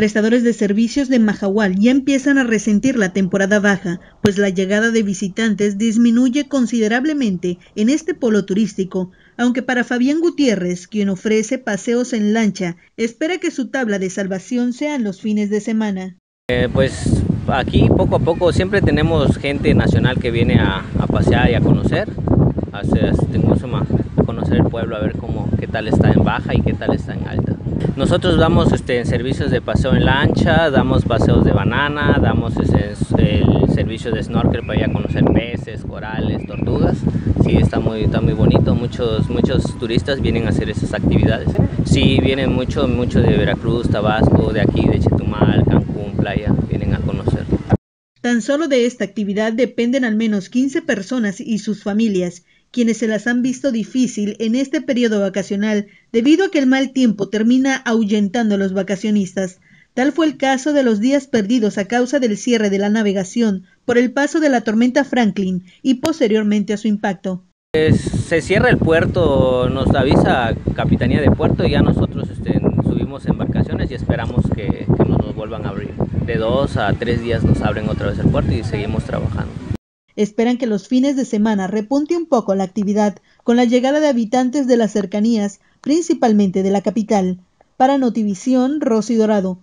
Prestadores de servicios de Majahual ya empiezan a resentir la temporada baja, pues la llegada de visitantes disminuye considerablemente en este polo turístico, aunque para Fabián Gutiérrez, quien ofrece paseos en lancha, espera que su tabla de salvación sean los fines de semana. Eh, pues aquí poco a poco siempre tenemos gente nacional que viene a, pasear y a conocer, a, a conocer el pueblo, a ver cómo, qué tal está en baja y qué tal está en alta. Nosotros damos este, servicios de paseo en lancha, damos paseos de banana, damos ese, el servicio de snorkel para ir a conocer peces, corales, tortugas. Sí, está muy, está muy bonito, muchos, muchos turistas vienen a hacer esas actividades. Sí, vienen mucho, mucho de Veracruz, Tabasco, de aquí, de Chetumal, Cancún, Playa, vienen a conocer. Tan solo de esta actividad dependen al menos 15 personas y sus familias, quienes se las han visto difícil en este periodo vacacional debido a que el mal tiempo termina ahuyentando a los vacacionistas. Tal fue el caso de los días perdidos a causa del cierre de la navegación por el paso de la tormenta Franklin y posteriormente a su impacto. se cierra el puerto, nos avisa Capitanía de Puerto y ya nosotros este, subimos embarcaciones y esperamos que nos vuelvan a abrir. De dos a tres días nos abren otra vez el puerto y seguimos trabajando. Esperan que los fines de semana repunte un poco la actividad con la llegada de habitantes de las cercanías, principalmente de la capital. Para Notivisión, Rosy Dorado.